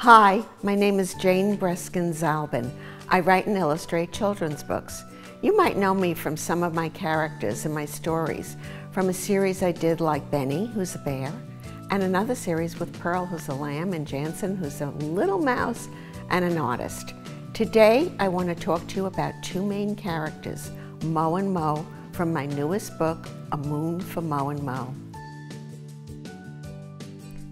Hi, my name is Jane Breskin Zalben. I write and illustrate children's books. You might know me from some of my characters in my stories, from a series I did like Beni, who's a bear, and another series with Pearl, who's a lamb, and Janson, who's a little mouse and an artist. Today, I want to talk to you about two main characters, Moe and Mo, from my newest book, A Moon for Moe and Mo.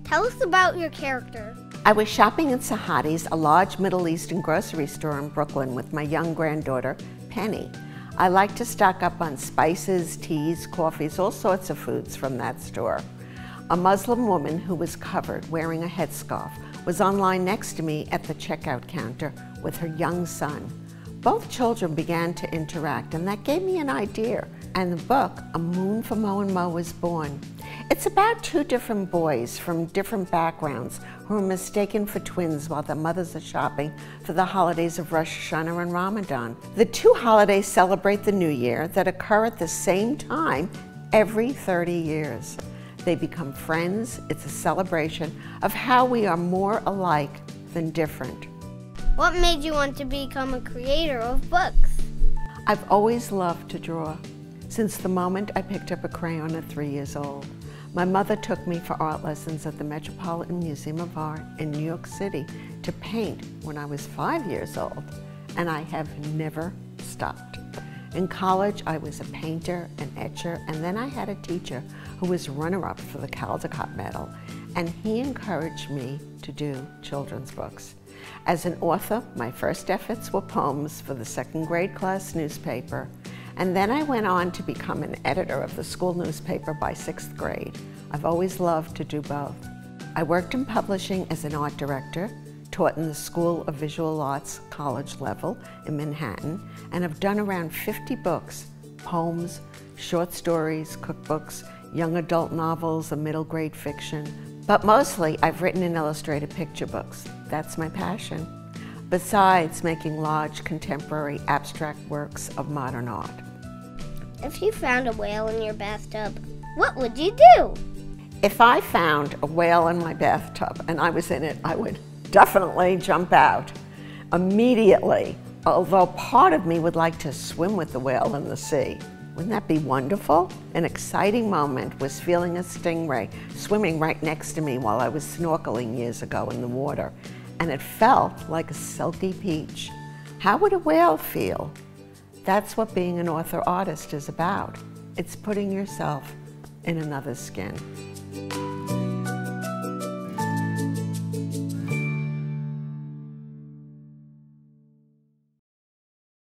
Tell us about your character. I was shopping in Sahadi's, a large Middle Eastern grocery store in Brooklyn, with my young granddaughter, Penny. I like to stock up on spices, teas, coffees, all sorts of foods from that store. A Muslim woman who was covered, wearing a headscarf, was on line next to me at the checkout counter with her young son. Both children began to interact, and that gave me an idea. And the book, A Moon for Moe and Mo, was born. It's about two different boys from different backgrounds who are mistaken for twins while their mothers are shopping for the holidays of Rosh Hashanah and Ramadan. The two holidays celebrate the new year that occur at the same time every 30 years. They become friends. It's a celebration of how we are more alike than different. What made you want to become a creator of books? I've always loved to draw since the moment I picked up a crayon at three years old. My mother took me for art lessons at the Metropolitan Museum of Art in New York City to paint when I was five years old, and I have never stopped. In college, I was a painter, an etcher, and then I had a teacher who was runner-up for the Caldecott Medal, and he encouraged me to do children's books. As an author, my first efforts were poems for the second grade class newspaper, and then I went on to become an editor of the school newspaper by sixth grade. I've always loved to do both. I worked in publishing as an art director, taught in the School of Visual Arts college level in Manhattan, and have done around 50 books, poems, short stories, cookbooks, young adult novels, and middle grade fiction. But mostly I've written and illustrated picture books. That's my passion. Besides making large contemporary abstract works of modern art. If you found a whale in your bathtub, what would you do? If I found a whale in my bathtub and I was in it, I would definitely jump out immediately. Although part of me would like to swim with the whale in the sea. Wouldn't that be wonderful? An exciting moment was feeling a stingray swimming right next to me while I was snorkeling years ago in the water, and it felt like a silky peach. How would a whale feel? That's what being an author artist is about. It's putting yourself in another's skin.